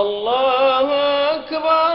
الله أكبر.